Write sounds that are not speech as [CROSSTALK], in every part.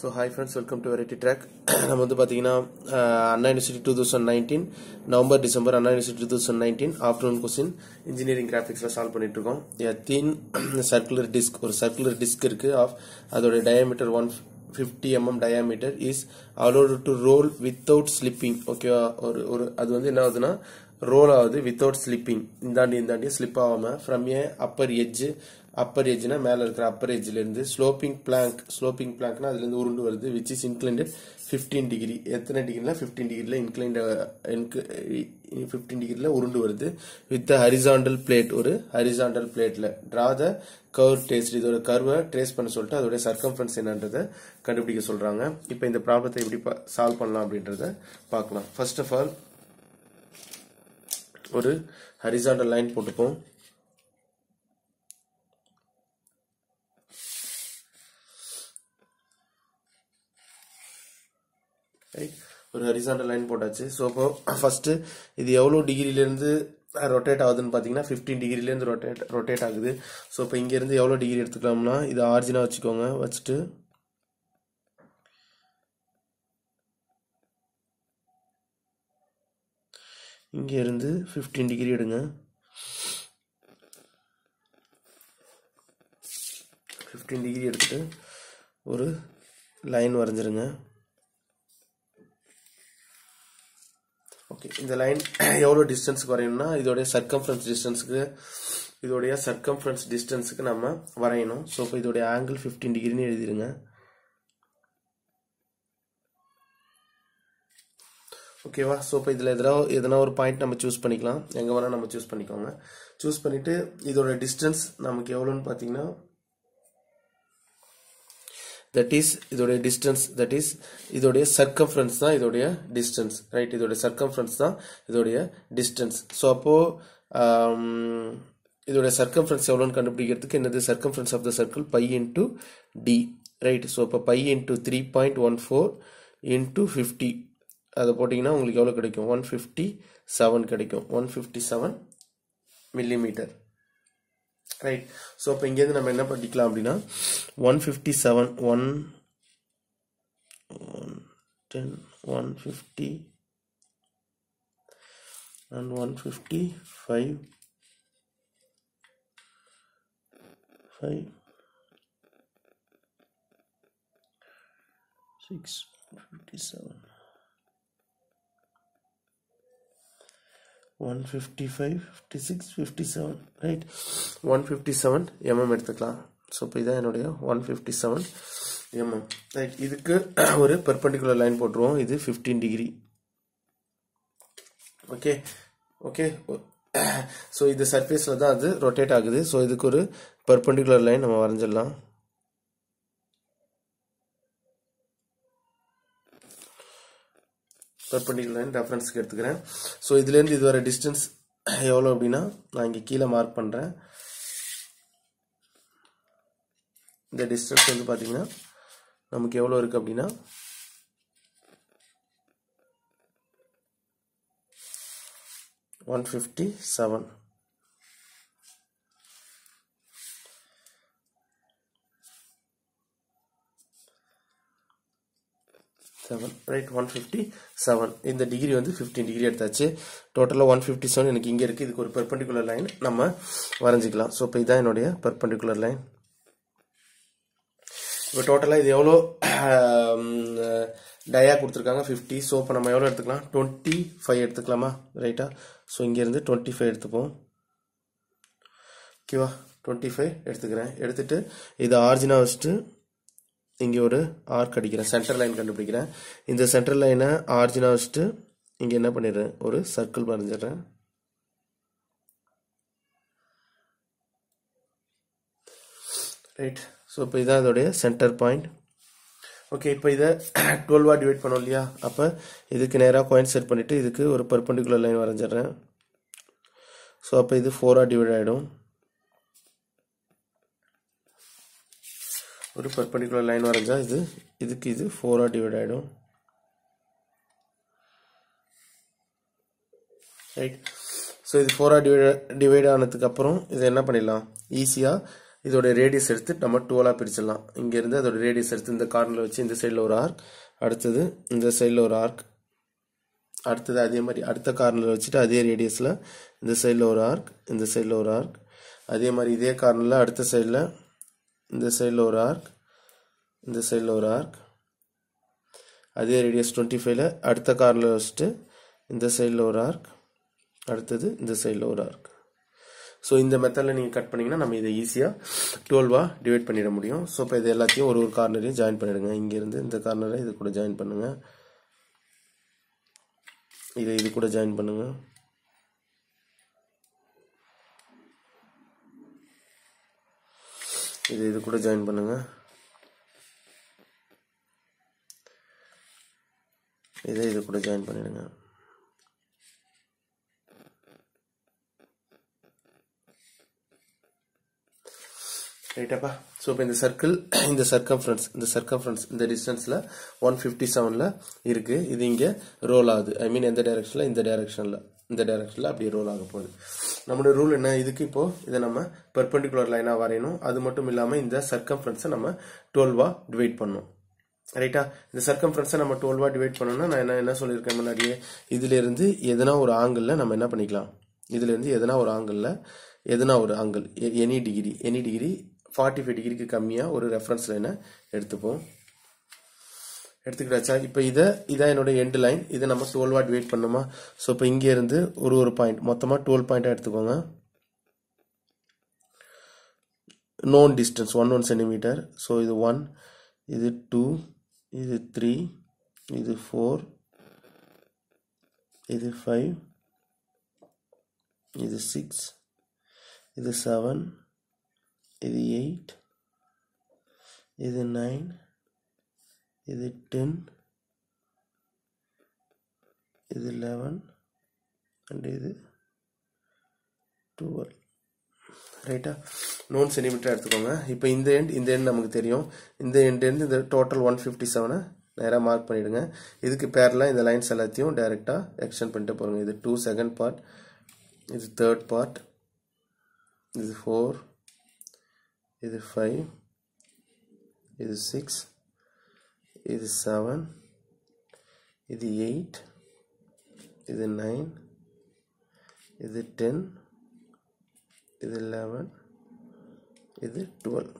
So hi friends welcome to variety track நம்ம வந்து பார்த்தீங்கன்னா Anna university two thousand nineteen November December Anna university two thousand nineteen afternoon question engineering கிராஃபிக்ஸில் solve பண்ணிட்டு இருக்கோம் தீன் circular disc ஒரு circular disc இருக்கு. Of அதோட diameter one fifty mm diameter is allowed to roll without slipping ஓகேவா ஒரு ஒரு அது வந்து என்ன ஆகுதுன்னா ரோல் ஆகுது வித்தவுட் ஸ்லிப்பிங் இந்தாண்டி இந்தாண்டி ஸ்லிப் ஆகாமல் from a upper edge upper ஏஜ்னா மேலே இருக்கிற அப்பர் ஏஜ்லேருந்து ஸ்லோப்பிங் பிளாங்க் ஸ்லோப்பிங் பிளாங்க்னா அதுலேருந்து உருண்டு வருது விச் இஸ் இன்க்ளைண்டட் 15 டிகிரி எத்தனை டிகிரில 15 டிகிரில இன்க்ளைண்ட் ஃபிஃப்டீன் டிகிரியில் உருண்டு வருது. வித் த ஹரிசாண்டல் பிளேட் ஒரு ஹரிசாண்டல் பிளேட்டில் ட்ரா த கர்வ் டேஸ்ட் இதோட கர்வை ட்ரேஸ் பண்ண சொல்லிட்டு அதோட சர்க்கம்ஃபரன்ஸ் என்னன்றதை கண்டுபிடிக்க சொல்கிறாங்க இப்போ இந்த ப்ராப்ளத்தை எப்படி சால்வ் பண்ணலாம் அப்படின்றத பார்க்கலாம். ஃபர்ஸ்ட் ஆஃப் ஆல் ஒரு ஹரிசாண்டல் லைன் போட்டுப்போம். ரைட் ஒரு ஹரிசாண்டல் லைன் போட்டாச்சு. ஸோ இப்போ ஃபஸ்ட்டு இது எவ்வளோ டிகிரிலேருந்து ரொட்டேட் ஆகுதுன்னு பார்த்தீங்கன்னா ஃபிஃப்டீன் டிகிரிலேருந்து ரொட்டேட் ரொட்டேட் ஆகுது. ஸோ இப்போ இங்கேருந்து எவ்வளோ டிகிரி எடுத்துக்கலாம்னா இது ஆர்ஜினாக வச்சுக்கோங்க. வச்சுட்டு இங்கேருந்து ஃபிஃப்டீன் டிகிரி எடுங்க. ஃபிஃப்டீன் டிகிரி எடுத்துட்டு ஒரு லைன் வரைஞ்சிருங்க. ஓகே இந்த லைன் எவ்வளோ டிஸ்டன்ஸுக்கு வரையணும்னா இதோடைய சர்க்கம்ஃபரன்ஸ் டிஸ்டன்ஸுக்கு இதோடைய சர்க்கம்ஃபரன்ஸ் டிஸ்டன்ஸுக்கு நம்ம வரையணும். ஸோ இப்போ இதோடைய ஆங்கிள் ஃபிஃப்டீன் டிகிரின்னு எழுதிருங்க. ஓகேவா ஸோ இப்போ இதில் எதனா எதனா ஒரு பாயிண்ட் நம்ம சூஸ் பண்ணிக்கலாம். எங்கே வேணால் நம்ம சூஸ் பண்ணிக்கோங்க. சூஸ் பண்ணிவிட்டு இதோட டிஸ்டன்ஸ் நமக்கு எவ்வளோன்னு பார்த்தீங்கன்னா தட் இஸ் இதோடைய டிஸ்டன்ஸ் தட் இஸ் இதோடைய சர்க்கம்ஃபரன்ஸ் தான் இதோடைய டிஸ்டன்ஸ் ரைட் இதோடைய சர்க்கம்ஃபரன்ஸ் தான் இதோடைய டிஸ்டன்ஸ் ஸோ அப்போ இதோடைய சர்க்கம்ஃபரன்ஸ் எவ்வளோன்னு கண்டுபிடிக்கிறதுக்கு என்னது? Circumference of the circle pi into D right so இப்போ pi into three point one four into fifty அதை போட்டிங்கன்னா உங்களுக்கு எவ்வளோ கிடைக்கும்? ஒன் ஃபிஃப்டி செவன் கிடைக்கும். One fifty seven millimetre right so இப்போ இங்கேருந்து நம்ம என்ன படிக்கலாம் அப்படின்னா one fifty seven one one ten one fifty and one fifty five five six fifty seven one fifty five fifty six fifty seven right one fifty seven mm எடுத்துக்கலாம். So இப்போ இதான் என்னுடைய one mm seven mm right இதுக்கு ஒரு perpendicular line போட்டுருவோம். இது fifteen degree okay okay so இது சர்ஃபேஸில் தான் அது ரொட்டேட் ஆகுது. ஸோ இதுக்கு ஒரு பெர்பண்டிகுலர் லைன் நம்ம வரைஞ்சிடலாம். பெர்பண்டிகுலர் லைன் ரெஃபரன்ஸ்க்கு எடுத்துக்கிறேன். ஸோ இதுலேருந்து இது வர டிஸ்டன்ஸ் எவ்வளோ அப்படின்னா நான் இங்கே கீழே மார்க் பண்ணுறேன் இந்த டிஸ்டன்ஸ் வந்து பார்த்திங்கன்னா நமக்கு எவ்வளோ இருக்குது அப்படின்னா one fifty seven seven right one fifty seven இந்த டிகிரி வந்து ஃபிஃப்டீன் டிகிரி எடுத்தாச்சு. டோட்டலாக ஒன் ஃபிஃப்டி செவன் எனக்கு இங்கே இருக்குது இதுக்கு ஒரு பெர்பண்டிகுலர் லைன் நம்ம வரைஞ்சிக்கலாம். ஸோ இப்போ இதான் என்னுடைய பெர்பண்டிகுலர் லைன் இப்போ டோட்டலாக இது எவ்வளோ? டயா கொடுத்துருக்காங்க. ஃபிஃப்டி ஸோ இப்போ நம்ம எவ்வளோ எடுத்துக்கலாம்? டுவெண்ட்டி ஃபைவ் எடுத்துக்கலாமா? ரைட்டா ஸோ இங்கேருந்து டுவெண்ட்டி ஃபைவ் எடுத்துப்போம். ஓகேவா டுவெண்ட்டி ஃபைவ் எடுத்துக்கிறேன். எடுத்துகிட்டு இது ஆர்ஜினாக வச்சுட்டு இங்கே ஒரு ஆர்க் அடிக்கிறேன் சென்டர் லைன் கண்டுபிடிக்கிறேன். இந்த சென்டர் லைனை ஆர்ஜினாக வச்சுட்டு இங்கே என்ன பண்ணிடுறேன்? ஒரு சர்க்கிள் வரைஞ்சிடுறேன். ரைட் ஸோ இப்போ இதான் அதோடைய சென்டர் பாயிண்ட் ஓகே இப்போ இதை [CLEARS THROAT] டுவெல்வாக டிவைட் பண்ணோம் இல்லையா? அப்போ இதுக்கு நேராக கோயின் செட் பண்ணிவிட்டு இதுக்கு ஒரு பர்பண்டிகுலர் லைன் வரைஞ்சிடுறேன். ஸோ அப்போ இது ஃபோராக டிவைட் ஆகிடும் ஒரு பர்பண்டிகுலர் லைன் வரைஞ்சா இது இதுக்கு இது ஃபோராக டிவைட் ஆகிடும் ரைட் ஸோ இது ஃபோராக டிவைட் டிவைட் ஆனதுக்கப்புறம் இதை என்ன பண்ணிடலாம்? ஈஸியாக இதோட ரேடியஸ் எடுத்து நம்ம டுவெலாக பிரிச்சிடலாம். இங்கேருந்து அதோட ரேடியஸ் எடுத்து இந்த கார்னரில் வச்சு இந்த சைடில் ஒரு ஆர்க் அடுத்தது இந்த சைடில் ஒரு ஆர்க் அடுத்தது அதே மாதிரி அடுத்த கார்னரில் வச்சுட்டு அதே ரேடியஸில் இந்த சைடில் ஒரு ஆர்க் இந்த சைடில் ஒரு ஆர்க் அதே மாதிரி இதே கார்னரில் அடுத்த சைடில் இந்த சைடில் ஒரு ஆர்க் இந்த சைடில் ஒரு ஆர்க் அதே ரேடியஸ் டுவெண்ட்டி ஃபைவ்ல அடுத்த கார்னரில் வச்சுட்டு இந்த சைடில் ஒரு ஆர்க் அடுத்தது இந்த சைடில் ஒரு ஆர்க் ஸோ இந்த மெத்தடில் நீங்கள் கட் பண்ணிங்கன்னா நம்ம இதை ஈஸியாக டுவெல்வாக டிவைட் பண்ணிட முடியும். ஸோ இப்போ இது எல்லாத்தையும் ஒரு ஒரு கார்னரையும் ஜாயின் பண்ணிடுங்க. இங்கேருந்து இந்த கார்னரை இது கூட ஜாயின் பண்ணுங்கள் இதை இது கூட ஜாயின் பண்ணுங்கள் இது இது கூட ஜாயின் பண்ணுங்க. இதை இது கூட ஜாயின் பண்ணிடுங்க. ரைட்டாப்பா ஸோ இப்போ இந்த சர்க்கிள் இந்த சர்க்கம்ஃபரன்ஸ் இந்த சர்க்கம்ஃபரன்ஸ் இந்த டிஸ்டன்ஸில் ஒன் ஃபிஃப்டி செவனில் இருக்குது இது இங்கே ரோல் ஆகுது. ஐ மீன் எந்த டைரக்ஷனில் இந்த டைரக்ஷனில் இந்த டைரக்ஷனில் அப்படியே ரோல் ஆக போகுது. நம்மளோட ரூல் என்ன? இதுக்கு இப்போது இதை நம்ம பெர்பெண்டிகுலர் லைனாக வரையணும். அது மட்டும் இல்லாமல் இந்த சர்க்கம்ஃபரன்ஸை நம்ம டுவெல்வாக டிவைட் பண்ணணும் ரைட்டா இந்த சர்க்கம்ஃபரன்ஸை நம்ம டுவெல்வாக டிவைட் பண்ணோம்னா நான் என்ன என்ன சொல்லியிருக்கேன் முன்னாடியே? இதிலிருந்து எதனா ஒரு ஆங்கிளில் நம்ம என்ன பண்ணிக்கலாம்? இதுலேருந்து எதனா ஒரு ஆங்கிளில் எதனா ஒரு angle any degree any degree forty five டிகிரிக்கு கம்மியாக ஒரு ரெஃபரன்ஸ் லைனை எடுத்துப்போம். எடுத்துக்கிட்டாச்சா? இப்போ இதை இதான் என்னோட எண்டு லைன் இதை நம்ம டுவெல்வாக வெயிட் பண்ணுமா? ஸோ இப்போ இங்கேருந்து ஒரு ஒரு பாயிண்ட் மொத்தமாக டுவெல் பாயிண்ட்டாக எடுத்துக்கோங்க. Known distance one one centimetre so இது ஒன் இது டூ இது த்ரீ இது ஃபோர் இது ஃபைவ் இது சிக்ஸ் இது செவன் இது எயிட் இது நைன் இது டென் இது லெவன் அண்ட் இது டுவெல் ரைட்டா நோன் சென்டிமீட்டர் எடுத்துக்கோங்க. இப்போ இந்த எண்ட் இந்த எண்ட் நமக்கு தெரியும். இந்த எண்ட்லேருந்து இந்த டோட்டல் ஒன் ஃபிஃப்டி செவனை நேராக மார்க் பண்ணிவிடுங்க இதுக்கு பேரலாக இந்த லைன்ஸ் எல்லாத்தையும் டைரெக்டாக எக்ஸ்டெண்ட் பண்ணிட்டு போகிறோங்க இது டூ செகண்ட் பார்ட் இது தேர்ட் பார்ட் இது ஃபோர் இது ஃபைவ் இது சிக்ஸ் இது செவன் இது எயிட் இது நைன் இது டென் இது லெவன் இது டுவெல்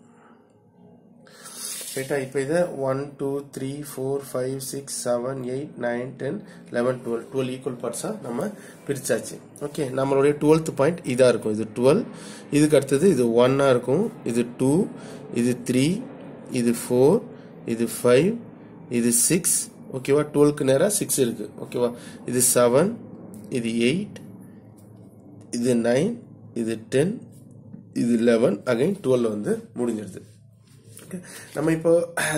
ரைட்டா இப்போ இதை one two three four five six seven eight nine ten eleven twelve twelve equal பார்ட்ஸாக நம்ம பிரிச்சாச்சு. ஓகே நம்மளுடைய டுவெல்த் பாயிண்ட் இதாக இருக்கும். இது டுவெல் இதுக்கு அடுத்தது இது ஒன்னாக இருக்கும். இது டூ இது த்ரீ இது ஃபோர் இது ஃபைவ் இது சிக்ஸ் ஓகேவா டுவெல்க்கு நேராக சிக்ஸ் இருக்குது ஓகேவா இது செவன் இது எயிட் இது நைன் இது டென் இது லெவன் அகைன் டுவெல் வந்து முடிஞ்சிருது. ஓகே நம்ம இப்போ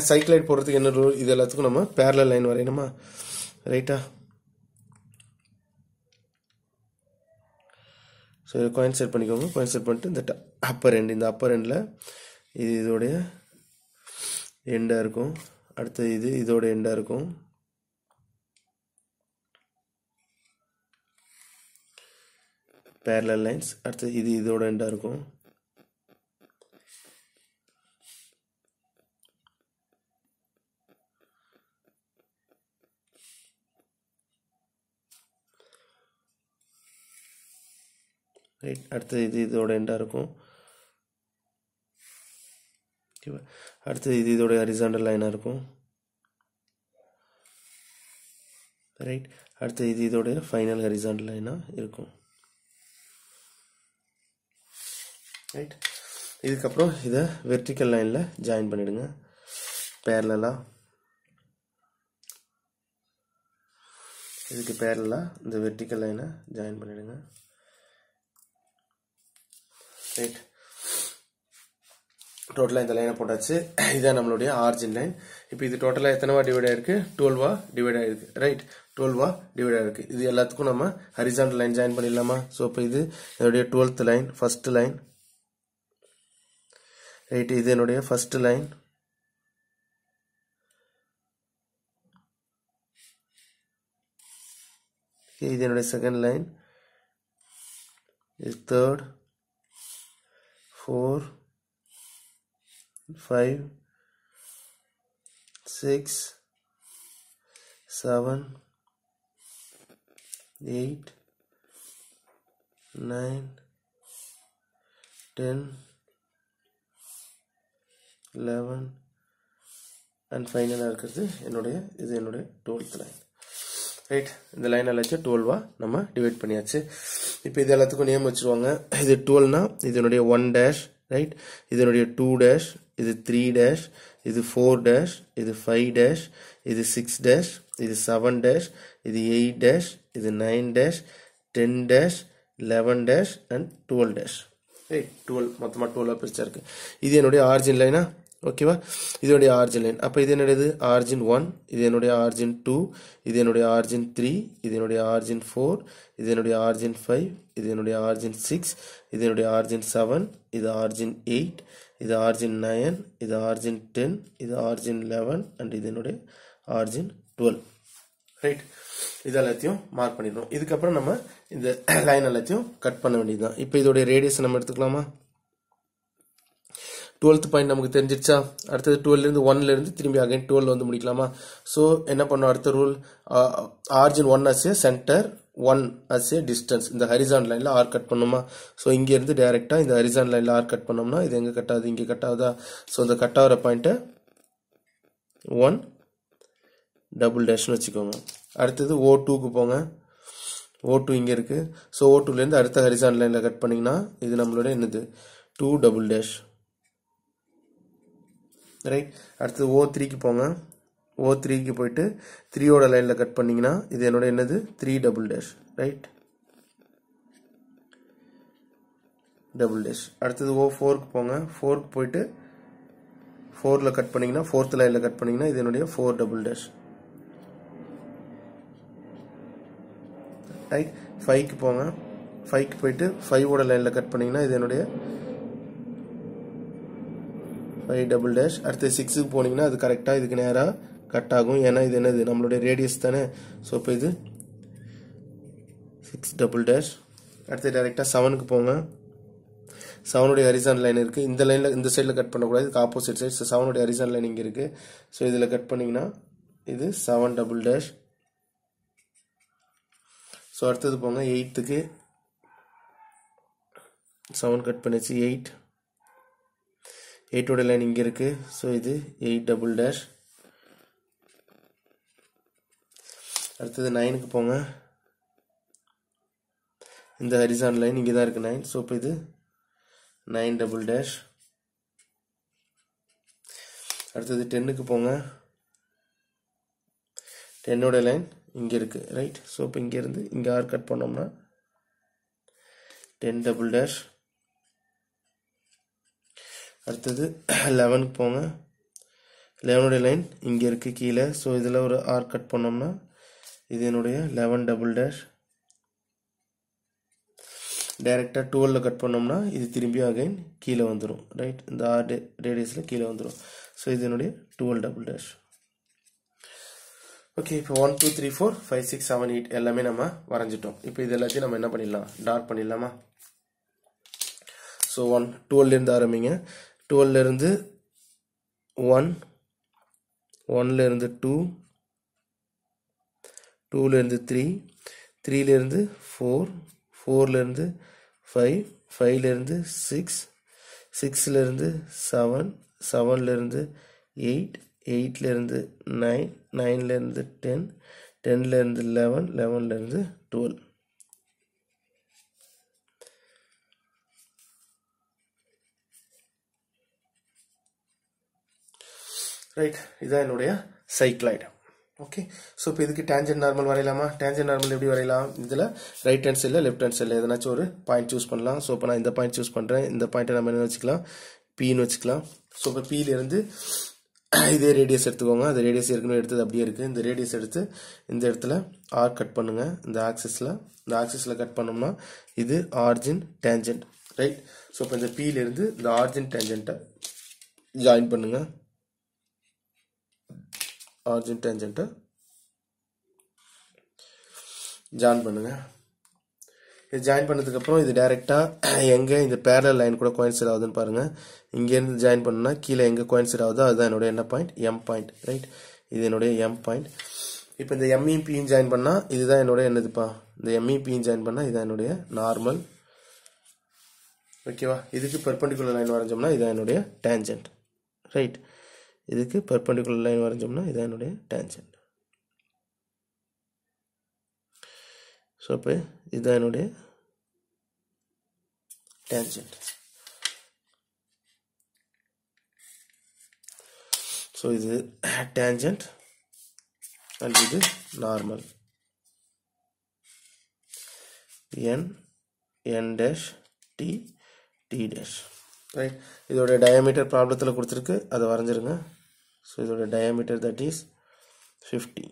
சைக்கிளைட் போடுறதுக்கு என்ன ரூல் இது எல்லாத்துக்கும் நம்ம பேரல லைன் வரையணுமா? ரைட்டா ஸோ இதை காயின் செட் பண்ணிக்கோங்க. காயின் செட் பண்ணிட்டு இந்த அப்பர் எண்ட் இந்த அப்பர் எண்டில் இது இதோடைய எண்டாக இருக்கும். அடுத்த இது இதோட எண்டாக இருக்கும். பேரலல் லைன்ஸ் அடுத்து இது இதோட எண்டாக இருக்கும். ரைட் அடுத்தது இது இதோட எண்டாக இருக்கும். ஓகேவா அடுத்தது இது இதோடைய ஹரிசாண்டல் லைனாக இருக்கும். ரைட் அடுத்து இது இதோடைய ஃபைனல் ஹரிசாண்டல் லைனாக இருக்கும். ரைட் இதுக்கப்புறம் இதை வெர்டிக்கல் லைனில் ஜாயின் பண்ணிவிடுங்க பேரலாக இதுக்கு பேரலாக இந்த வெர்டிக்கல் லைனை ஜாயின் பண்ணிவிடுங்க ரைட் டோட்டலாக இந்த லைனை போட்டாச்சு. இதான் நம்மளுடைய ஆர்ஜின் லைன் இப்போ இது டோட்டலாக எத்தனைவா டிவைட் ஆயிருக்கு? டுவெல்வா டிவைட் ஆயிருக்கு. ரைட் டுவெல்வா டிவைட் ஆயிருக்கு. இது எல்லாத்துக்கும் நம்ம ஹரிசாண்டல் லைன் ஜாயின் பண்ணிடலாமா? ஸோ இப்போ இது என்னுடைய twelfth line first line right இது என்னுடைய ஃபர்ஸ்ட் லைன் இது என்னுடைய செகண்ட் லைன் இது third four five six seven eight nine ten eleven and ஃபைனலாக இருக்கிறது என்னுடைய இது என்னுடைய டுவெல்த் லைன் ரைட் இந்த லைன் எல்லாத்தையும் டுவெல்வா நம்ம டிவைட் பண்ணியாச்சு. இப்போ இது எல்லாத்துக்கும் நேம் வச்சுருவாங்க. இது டுவெல்னா இதனுடைய ஒன் டேஷ் ரைட் இதனுடைய டூ டேஷ் இது த்ரீ டேஷ் இது ஃபோர் டேஷ் இது ஃபைவ் டேஷ் இது சிக்ஸ் டேஷ் இது செவன் டேஷ் இது எயிட் டேஷ் இது nine dash ten dash eleven dash and twelve dash right twelve மொத்தமாக டுவெல்லாக பிரிச்சா இருக்கு. இது என்னுடைய ஆர்ஜின் லைனா ஓகேவா இதனுடைய ஆர்ஜின் லைன் அப்போ இது என்னுடையது? ஆர்ஜின் ஒன் இது என்னுடைய ஆர்ஜின் டூ இது என்னுடைய ஆர்ஜின் த்ரீ இது என்னுடைய ஆர்ஜின் ஃபோர் இது என்னுடைய ஆர்ஜின் ஃபைவ் இது என்னுடைய ஆர்ஜின் சிக்ஸ் இது என்னுடைய ஆர்ஜின் செவன் இது ஆர்ஜின் எயிட் இது ஆர்ஜின் நயன் இது ஆர்ஜின் டென் இது ஆர்ஜின் லெவன் அண்ட் இது என்னுடைய ஆர்ஜின் டுவெல் ரைட் இது எல்லாத்தையும் மார்க் பண்ணிடுவோம் இதுக்கப்புறம் நம்ம இந்த [COUGHS] லைன் எல்லாத்தையும் கட் பண்ண வேண்டியதுதான். இப்போ இதோடைய ரேடியஸ் நம்ம எடுத்துக்கலாமா? டுவெல்த் பாயிண்ட் நமக்கு தெரிஞ்சிருச்சா? அடுத்தது டுவெல்லேருந்து ஒன்லேருந்து திரும்பி அகைன் டுவெல் வந்து முடிக்கலாமா? ஸோ என்ன பண்ணோம் அடுத்த rule origin one as a centre one as a distance இந்த ஹரிசான் லைனில் ஆர் கட் பண்ணுமா? ஸோ இங்கேருந்து டேரெக்டாக இந்த ஹரிசான் லைனில் ஆர் கட் பண்ணோம்னா இது எங்கே கட் ஆகுது? இங்கே கட் ஆகுதா? ஸோ இந்த கட் ஆகிற பாயிண்ட்டை ஒன் டபுள் டேஷ்னு வச்சுக்கோங்க. அடுத்தது ஓ டூக்கு போங்க. ஓ டூ இங்கே இருக்குது ஸோ ஓ டூலேருந்து அடுத்த ஹரிசான் லைனில் கட் பண்ணிங்கன்னா இது நம்மளோட என்னது? டூ டபுள் டேஷ் ரைட் அடுத்தது ஓ த்ரீக்கு போங்க. ஓ த்ரீக்கு போயிட்டு த்ரீயோட லைனில் கட் பண்ணிங்கன்னா இது என்னோட என்னது? Three double dash right double dash அடுத்தது ஓ ஃபோர்க்கு போங்க. ஃபோர்க்கு போயிட்டு ஃபோரில் கட் பண்ணிங்கன்னா ஃபோர்த் லைனில் கட் பண்ணிங்கன்னா இது என்னுடைய ஃபோர் டபுள் டேஷ் ரைட் ஃபைவ்க்கு போங்க. ஃபைவ்க்கு போயிட்டு ஃபைவோட லைனில் கட் பண்ணிங்கன்னா இது என்னுடைய ஃபைவ் டபுள் டேஷ் அடுத்து சிக்ஸுக்கு போனீங்கன்னா அது கரெக்டாக இதுக்கு நேராக கட் ஆகும் ஏன்னா இது என்னது? நம்மளுடைய ரேடியஸ் தானே? ஸோ இப்போ இது சிக்ஸ் டபுள் டேஷ் அடுத்து டேரெக்டாக செவனுக்கு போங்க. செவனுடைய ஹரிசான் லைன் இருக்குது இந்த லைனில் இந்த சைடில் கட் பண்ணக்கூடாது. இதுக்கு ஆப்போசிட் சைட் ஸோ செவனுடைய ஹரிசான் லைன் இங்கே இருக்குது ஸோ இதில் கட் பண்ணிங்கன்னா இது செவன் டபுள் டேஷ் ஸோ அடுத்தது போங்க. எயித்துக்கு செவன் கட் பண்ணிச்சு எயிட் எயிட்டோட லைன் இங்கே இருக்குது ஸோ இது எயிட் டபுள் டேஷ் அடுத்தது நைனுக்கு போங்க. இந்த ஹரிசான் லைன் இங்கே தான் இருக்குது நைன் ஸோ இப்போ இது நைன் டபுள் டேஷ் அடுத்தது டென்னுக்கு போங்க. டென்னோட லைன் இங்கே இருக்குது ரைட் ஸோ இப்போ இங்கேருந்து இங்கே ஆர் கட் பண்ணோம்னா டென் டபுள் டேஷ் அடுத்தது லெவனுக்கு போங்க. லெவனோட லைன் இங்கே இருக்குது கீழே. ஸோ இதில் ஒரு ஆர் கட் பண்ணோம்னா இது என்னுடைய லெவன் டபுள் டேஷ் டைரெக்டாக டுவெலில் கட் பண்ணோம்னா இது திரும்பியும் அகைன் கீழே வந்துடும் ரைட் இந்த ஆர் டே ரேடியஸில் கீழே வந்துடும் ஸோ இது என்னுடைய டுவெல் டபுள் டேஷ் ஓகே இப்போ one two three four five six seven eight எல்லாமே நம்ம வரைஞ்சிட்டோம். இப்போ இது எல்லாத்தையும் நம்ம என்ன பண்ணிடலாம்? டாட் பண்ணிடலாமா? ஸோ ஒன் டுவெல்லேருந்து ஆரம்பிங்க. டுவெல்லேருந்து ஒன் ஒன்லேருந்து டூ டூலேருந்து த்ரீ த்ரீலேருந்து ஃபோர் ஃபோர்லேருந்து ஃபைவ் ஃபைவ்லேருந்து சிக்ஸ் சிக்ஸ்லேருந்து செவன் செவன்லேருந்து எயிட் எயிட்லேருந்து நைன் நைன்லேருந்து டென் டென்லேருந்து லெவன் லெவன்லேருந்து டுவெல். ரைட் இதான் என்னுடைய சைக்ளைடு ஓகே ஸோ இப்போ இதுக்கு டேஞ்சன் நார்மல் வரையலாமா? டேஞ்சன் நார்மல் எப்படி வரையலாம்? இதில் ரைட் ஹேண்ட் சைடில் லெஃப்ட் ஹேண்ட் சைடில் எதனாச்சும் ஒரு பாயிண்ட் சூஸ் பண்ணலாம். ஸோ இப்போ நான் இந்த பாயிண்ட் சூஸ் பண்ணுறேன் இந்த பாயிண்ட்டை நம்ம என்ன வச்சுக்கலாம்? பின்னு வச்சுக்கலாம். ஸோ இப்போ பியிலேருந்து இதே ரேடியஸ் எடுத்துக்கோங்க. அந்த ரேடியஸ் ஏற்கனவே எடுத்தது அப்படியே இருக்குது இந்த ரேடியஸ் எடுத்து இந்த இடத்துல ஆர் கட் பண்ணுங்கள் இந்த ஆக்சிஸில் இந்த ஆக்சிஸில் கட் பண்ணோம்னா இது ஆர்ஜின் டேஞ்சன்ட் ரைட் ஸோ இப்போ இந்த பியிலேருந்து இந்த ஆர்ஜின் டேஞ்சன்ட்டை ஜாயின் பண்ணுங்கள் ஆர்ஜின் டேஞ்சண்ட்டை ஜாயின் பண்ணுங்கள் இது ஜாயின் பண்ணதுக்கப்புறம் இது டேரெக்டாக எங்கே இந்த பேரல் லைன் கூட கோயின்சைட் ஆகுதுன்னு பாருங்கள் இங்கேருந்து ஜாயின் பண்ணால் கீழே எங்கே கோயின்சைட் ஆகுதோ அதுதான் என்னுடைய என்ன பாயிண்ட் எம் பாயிண்ட் ரைட் இது என்னுடைய எம் பாயிண்ட் இப்போ இந்த எம்இபியும் ஜாயின் பண்ணால் இதுதான் என்னுடைய என்னதுப்பா? இந்த எம்இபியும் ஜாயின் பண்ணால் இதுதான் என்னுடைய நார்மல் ஓகேவா இதுக்கு பெர்பண்டிகுலர் லைன் வரைஞ்சோம்னா இதுதான் என்னுடைய டேஞ்சன்ட் ரைட் இதுக்கு பெர்பெண்டிகுலர் லைன் வரைஞ்சோம்னா இதான் என்னுடைய டேன்ஜென்ட் ஸோ இப்போ இதுதான் என்னுடைய டேன்ஜென்ட் ஸோ இது டேஞ்சன்ட் அண்ட் இது normal N N dash T T dash right இதோட டயாமீட்டர் ப்ராப்ளத்தில் கொடுத்துருக்கு. அதை வரைஞ்சிருங்க. ஸோ இதோட diameter that is fifty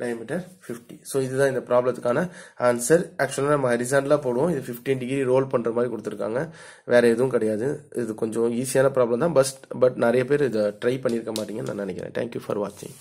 diameter fifty so இதுதான் இந்த ப்ராப்ளத்துக்கான ஆன்சர் ஆக்சுவலாக நம்ம ஹரிசாண்டலாக போடுவோம். இது ஃபிஃப்டீன் டிகிரி ரோல் பண்ணுற மாதிரி கொடுத்துருக்காங்க. வேறு எதுவும் கிடையாது. இது கொஞ்சம் ஈஸியான ப்ராப்ளம் தான். பஸ்ட் பட் நிறைய பேர் இதை ட்ரை பண்ணியிருக்க மாட்டீங்கன்னு நான் நினைக்கிறேன். தேங்க்யூ ஃபார் வாட்சிங்